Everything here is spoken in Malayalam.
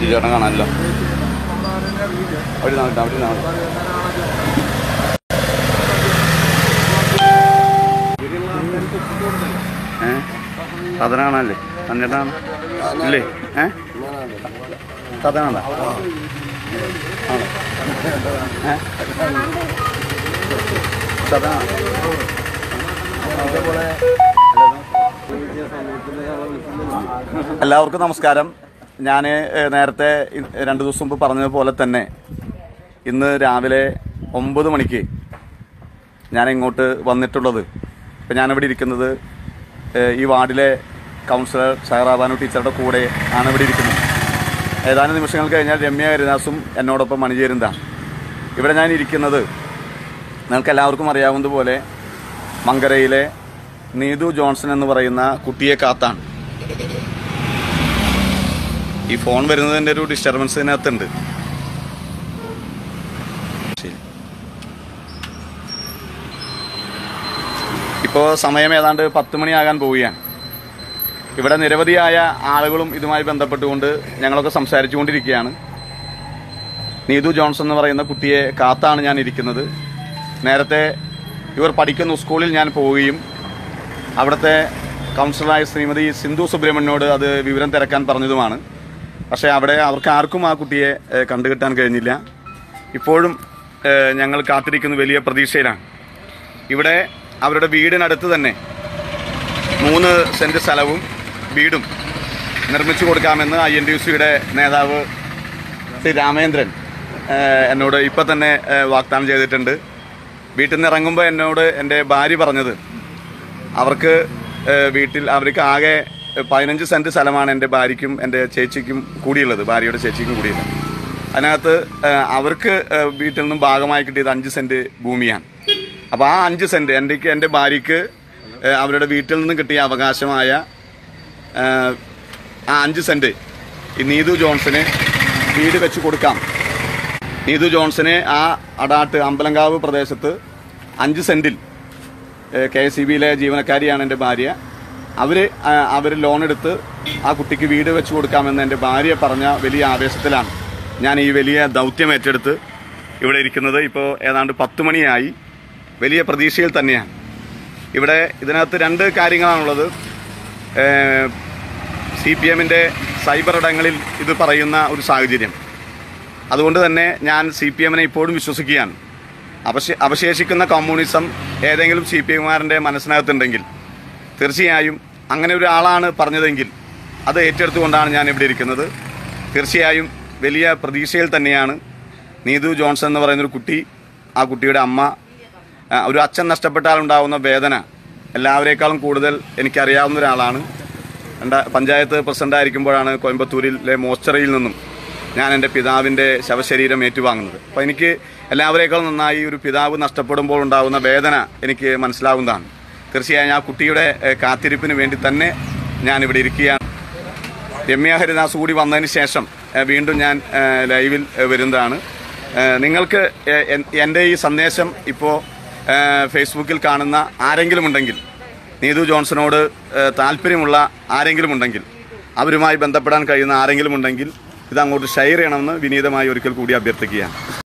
ചേട്ടൻ കാണാനല്ലോ. അവിടെ അവിടെ നിന്നാ ഏ? ഇല്ലേ? ഏ? സാധനം എല്ലാവർക്കും നമസ്കാരം. ഞാൻ നേരത്തെ രണ്ട് ദിവസം മുമ്പ് പറഞ്ഞതുപോലെ തന്നെ ഇന്ന് രാവിലെ ഒമ്പത് മണിക്ക് ഞാൻ ഇങ്ങോട്ട് വന്നിട്ടുള്ളത്. ഇപ്പം ഞാനിവിടെ ഇരിക്കുന്നത് ഈ വാർഡിലെ കൗൺസിലർ ഷഹറാബാനു ടീച്ചറുടെ കൂടെ ആണ് ഇവിടെ ഇരിക്കുന്നത്. ഏതാനും നിമിഷങ്ങൾ കഴിഞ്ഞാൽ രമ്യ ഹരിദാസും എന്നോടൊപ്പം അണിചേരുന്നതാണ് ഇവിടെ ഞാൻ ഇരിക്കുന്നത് നിങ്ങൾക്ക് എല്ലാവർക്കും അറിയാവുന്നതുപോലെ മങ്കരയിലെ നീതു ജോൺസൺ എന്ന് പറയുന്ന കുട്ടിയെ കാത്താണ്. ഈ ഫോൺ വരുന്നതിന്റെ ഒരു ഡിസ്റ്റർബൻസ് ഇതിനകത്തുണ്ട്. ഇപ്പോൾ സമയം ഏതാണ്ട് പത്ത് മണിയാകാൻ പോവുകയാണ്. ഇവിടെ നിരവധിയായ ആളുകളും ഇതുമായി ബന്ധപ്പെട്ടുകൊണ്ട് ഞങ്ങളൊക്കെ സംസാരിച്ചുകൊണ്ടിരിക്കുകയാണ്. നീതു ജോൺസൺ എന്ന് പറയുന്ന കുട്ടിയെ കാത്താണ് ഞാൻ ഇരിക്കുന്നത്. നേരത്തെ ഇവർ പഠിക്കുന്ന സ്കൂളിൽ ഞാൻ പോവുകയും അവിടുത്തെ കൗൺസിലറായ ശ്രീമതി സിന്ധു സുബ്രഹ്മണ്യനോട് അത് വിവരം തിരക്കാൻ പറഞ്ഞതുമാണ്. പക്ഷേ അവിടെ അവർക്ക് ആർക്കും ആ കുട്ടിയെ കണ്ടു കണ്ടുകിട്ടാൻ കഴിഞ്ഞില്ല. ഇപ്പോഴും ഞങ്ങൾ കാത്തിരിക്കുന്ന വലിയ പ്രതീക്ഷയിലാണ്. ഇവിടെ അവരുടെ വീടിനടുത്ത് തന്നെ മൂന്ന് സെന്റ് സ്ഥലവും വീടും നിർമ്മിച്ചു കൊടുക്കാമെന്ന് ഐ എൻ ഡി സിയുടെ നേതാവ് ശ്രീ രാമേന്ദ്രൻ എന്നോട് ഇപ്പം തന്നെ വാഗ്ദാനം ചെയ്തിട്ടുണ്ട്. വീട്ടിൽ നിന്ന് ഇറങ്ങുമ്പോൾ എന്നോട് എന്റെ ഭാര്യ പറഞ്ഞത് അവർക്ക് വീട്ടിൽ അവർക്ക് ആകെ പതിനഞ്ച് സെന്റ് സ്ഥലമാണ് എന്റെ ഭാര്യയ്ക്കും എന്റെ ചേച്ചിക്കും കൂടിയുള്ളത്. ഭാര്യയുടെ ചേച്ചിക്കും കൂടിയുള്ളത് അതിനകത്ത് അവർക്ക് വീട്ടിൽ നിന്നും ഭാഗമായി കിട്ടിയത് അഞ്ച് സെന്റ് ഭൂമിയാണ്. അപ്പോൾ ആ അഞ്ച് സെന്റ് എന്റെ എന്റെ ഭാര്യയ്ക്ക് അവരുടെ വീട്ടിൽ നിന്നും കിട്ടിയ അവകാശമായ ആ അഞ്ച് സെന്റ് നീതു ജോൺസന് വീട് വെച്ച് കൊടുക്കാം. നീതു ജോൺസന് ആ അടാട്ട് അമ്പലങ്കാവ് പ്രദേശത്ത് അഞ്ച് സെന്റിൽ കെ എസ് സി ബിയിലെ ജീവനക്കാരിയാണ് എന്റെ ഭാര്യ. അവർ അവർ ലോൺ എടുത്ത് ആ കുട്ടിക്ക് വീട് വെച്ച് കൊടുക്കാമെന്ന് എന്റെ ഭാര്യ പറഞ്ഞ വലിയ ആവേശത്തിലാണ്. ഞാൻ ഈ വലിയ ദൗത്യം ഏറ്റെടുത്ത് ഇവിടെ ഇരിക്കുന്നത് ഇപ്പോൾ ഏതാണ്ട് പത്ത് മണിയായി. വലിയ പ്രതീക്ഷയിൽ തന്നെയാണ്. ഇവിടെ ഇതിനകത്ത് രണ്ട് കാര്യങ്ങളാണുള്ളത്. സി പി എമ്മിന്റെ സൈബർ ഇടങ്ങളിൽ ഇത് പറയുന്ന ഒരു സാഹചര്യം. അതുകൊണ്ട് തന്നെ ഞാൻ സി പി എമ്മിനെ ഇപ്പോഴും വിശ്വസിക്കുകയാണ്. അവശേ അവശേഷിക്കുന്ന കമ്മ്യൂണിസം ഏതെങ്കിലും സി പി എമ്മാരന്റെ മനസ്സിനകത്തുണ്ടെങ്കിൽ തീർച്ചയായും അങ്ങനെ ഒരാളാണ് പറഞ്ഞതെങ്കിൽ അത് ഏറ്റെടുത്തുകൊണ്ടാണ് ഞാൻ ഇവിടെ ഇരിക്കുന്നത്. തീർച്ചയായും വലിയ പ്രതീക്ഷയിൽ തന്നെയാണ് നീതു ജോൺസൺ എന്ന് പറയുന്നൊരു കുട്ടി ആ കുട്ടിയുടെ അമ്മ ഒരു അച്ഛൻ നഷ്ടപ്പെട്ടാൽ ഉണ്ടാകുന്ന വേദന എല്ലാവരേക്കാളും കൂടുതൽ എനിക്കറിയാവുന്ന ഒരാളാണ്. പഞ്ചായത്ത് പ്രസിഡന്റായിരിക്കുമ്പോഴാണ് കോയമ്പത്തൂരിലെ മോസ്റ്ററിയിൽ നിന്നും ഞാൻ എന്റെ പിതാവിന്റെ ശവശരീരം ഏറ്റുവാങ്ങുന്നത്. അപ്പോൾ എനിക്ക് എല്ലാവരേക്കാളും നന്നായി ഒരു പിതാവ് നഷ്ടപ്പെടുമ്പോൾ ഉണ്ടാകുന്ന വേദന എനിക്ക് മനസ്സിലാവുന്നതാണ്. തീർച്ചയായും ആ കുട്ടിയുടെ കാത്തിരിപ്പിന് വേണ്ടി തന്നെ ഞാനിവിടെ ഇരിക്കുകയാണ്. രമ്യ ഹരിദാസ് കൂടി വന്നതിന് ശേഷം വീണ്ടും ഞാൻ ലൈവിൽ വരുന്നതാണ്. നിങ്ങൾക്ക് എന്റെ ഈ സന്ദേശം ഇപ്പോൾ ഫേസ്ബുക്കിൽ കാണുന്ന ആരെങ്കിലും ഉണ്ടെങ്കിൽ നീതു ജോൺസണോട് താല്പര്യമുള്ള ആരെങ്കിലും ഉണ്ടെങ്കിൽ അവരുമായി ബന്ധപ്പെടാൻ കഴിയുന്ന ആരെങ്കിലും ഉണ്ടെങ്കിൽ ഇതങ്ങോട്ട് ഷെയർ ചെയ്യണമെന്ന് വിനീതമായി ഒരിക്കൽ കൂടി അഭ്യർത്ഥിക്കുകയാണ്.